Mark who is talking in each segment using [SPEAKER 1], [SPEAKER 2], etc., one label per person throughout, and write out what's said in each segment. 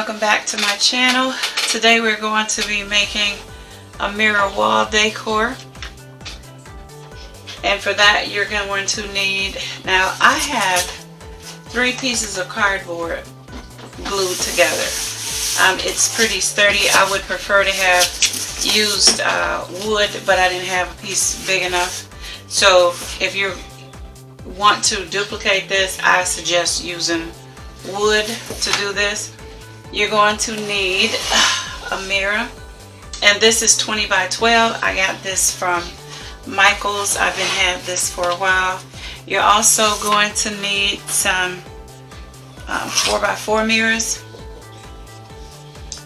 [SPEAKER 1] welcome back to my channel. Today we're going to be making a mirror wall decor. And for that you're going to need, now I have three pieces of cardboard glued together. Um, it's pretty sturdy. I would prefer to have used uh, wood but I didn't have a piece big enough. So if you want to duplicate this I suggest using wood to do this. You're going to need a mirror and this is 20 by 12. I got this from Michaels. I've been having this for a while. You're also going to need some um, 4 by 4 mirrors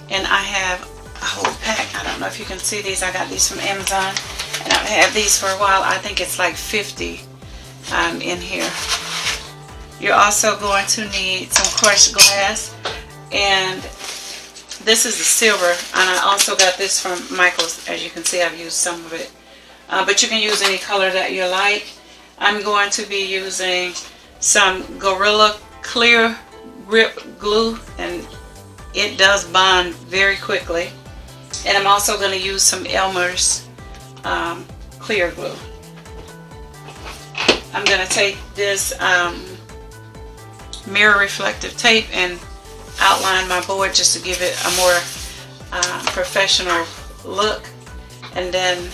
[SPEAKER 1] and I have a whole pack. I don't know if you can see these. I got these from Amazon and I've had these for a while. I think it's like 50 um, in here. You're also going to need some crushed glass and this is the silver and I also got this from Michaels. As you can see I've used some of it. Uh, but you can use any color that you like. I'm going to be using some Gorilla Clear Grip Glue and it does bond very quickly. And I'm also going to use some Elmer's um, clear glue. I'm going to take this um, mirror reflective tape and outline my board just to give it a more uh, professional look. And then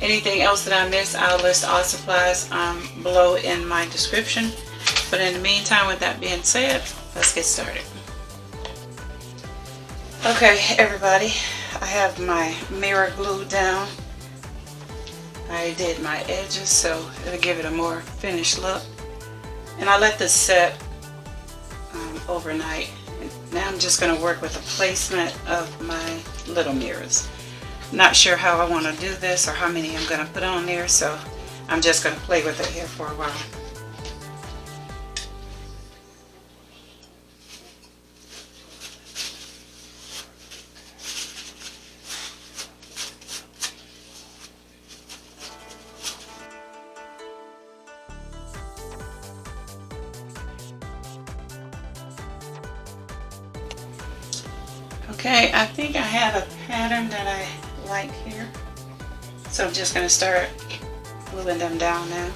[SPEAKER 1] anything else that I miss I'll list all supplies um, below in my description. But in the meantime with that being said let's get started. Okay everybody I have my mirror glued down. I did my edges so it'll give it a more finished look. And I let this set um, overnight. Now I'm just going to work with the placement of my little mirrors. Not sure how I want to do this or how many I'm going to put on there, so I'm just going to play with it here for a while. Okay, I think I have a pattern that I like here. So I'm just going to start gluing them down now.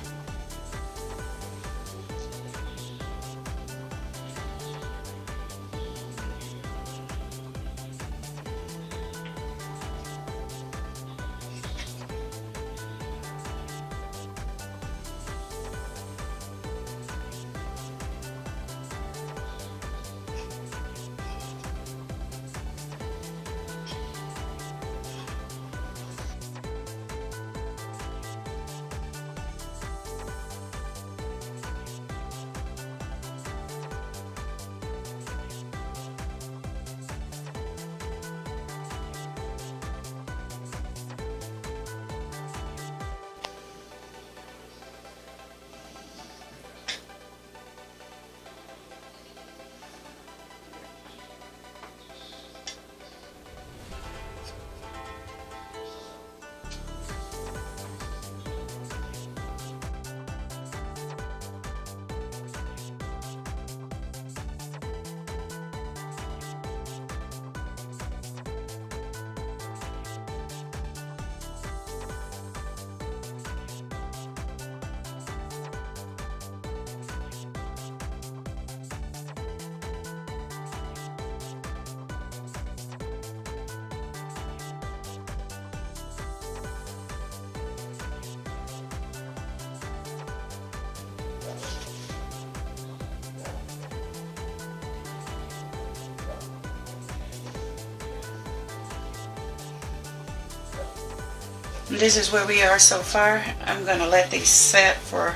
[SPEAKER 1] This is where we are so far. I'm going to let these set for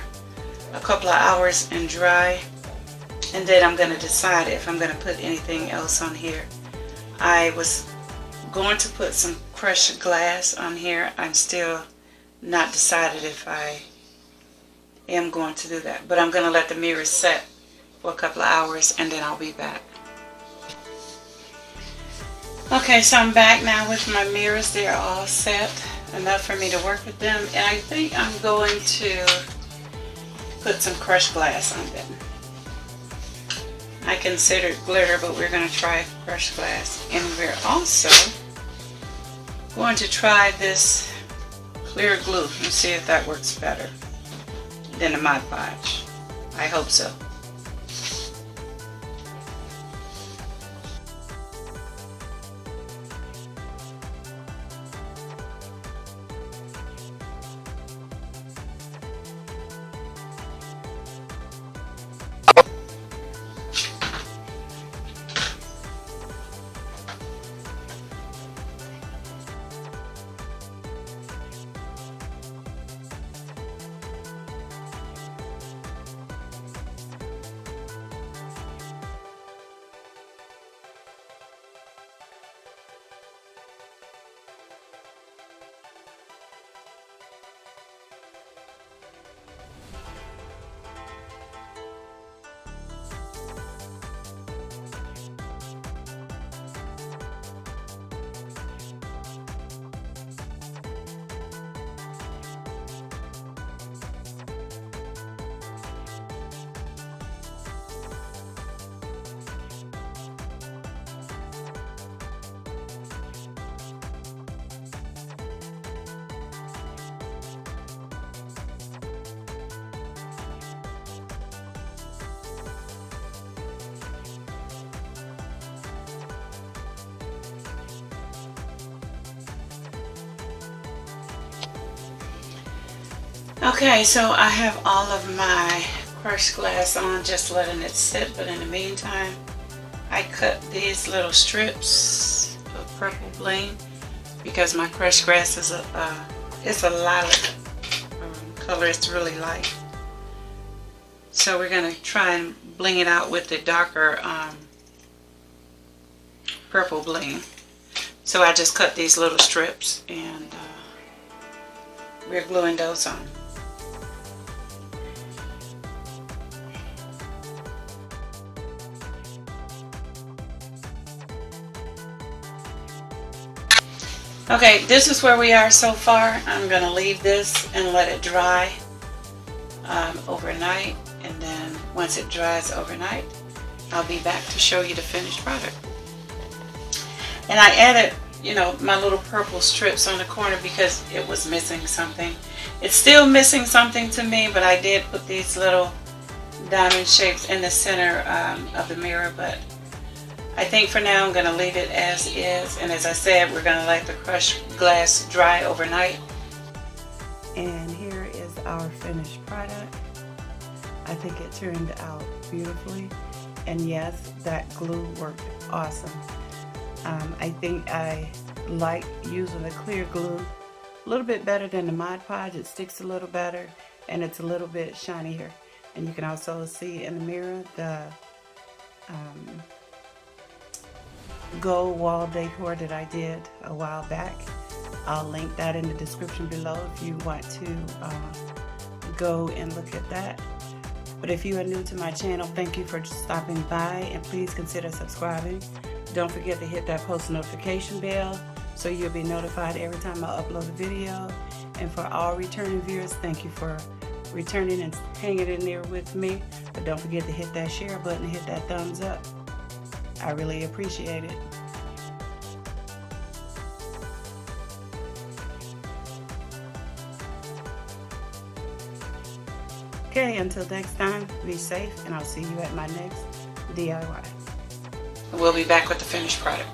[SPEAKER 1] a couple of hours and dry. And then I'm going to decide if I'm going to put anything else on here. I was going to put some crushed glass on here. I'm still not decided if I am going to do that. But I'm going to let the mirrors set for a couple of hours and then I'll be back. Okay, so I'm back now with my mirrors. They're all set enough for me to work with them. And I think I'm going to put some crushed glass on them. I considered glitter, but we're going to try crushed glass. And we're also going to try this clear glue and see if that works better than the Mod Podge. I hope so. Okay, so I have all of my crushed glass on, just letting it sit, but in the meantime, I cut these little strips of purple bling because my crushed glass is a, uh, it's a lilac um, color, it's really light. So we're going to try and bling it out with the darker um, purple bling. So I just cut these little strips and uh, we're gluing those on. Okay, this is where we are so far. I'm going to leave this and let it dry um, overnight. And then once it dries overnight, I'll be back to show you the finished product. And I added, you know, my little purple strips on the corner because it was missing something. It's still missing something to me, but I did put these little diamond shapes in the center um, of the mirror, but I think for now I'm going to leave it as is. And as I said, we're going to let the crushed glass dry overnight. And here is our finished product. I think it turned out beautifully. And yes, that glue worked awesome. Um, I think I like using the clear glue a little bit better than the Mod Podge. It sticks a little better and it's a little bit shinier. And you can also see in the mirror the um, gold wall decor that I did a while back. I'll link that in the description below if you want to uh, go and look at that. But if you are new to my channel, thank you for stopping by and please consider subscribing. Don't forget to hit that post notification bell so you'll be notified every time I upload a video. And for all returning viewers, thank you for returning and hanging in there with me. But don't forget to hit that share button hit that thumbs up. I really appreciate it. Okay, until next time, be safe, and I'll see you at my next DIY. We'll be back with the finished product.